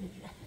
Bismillah.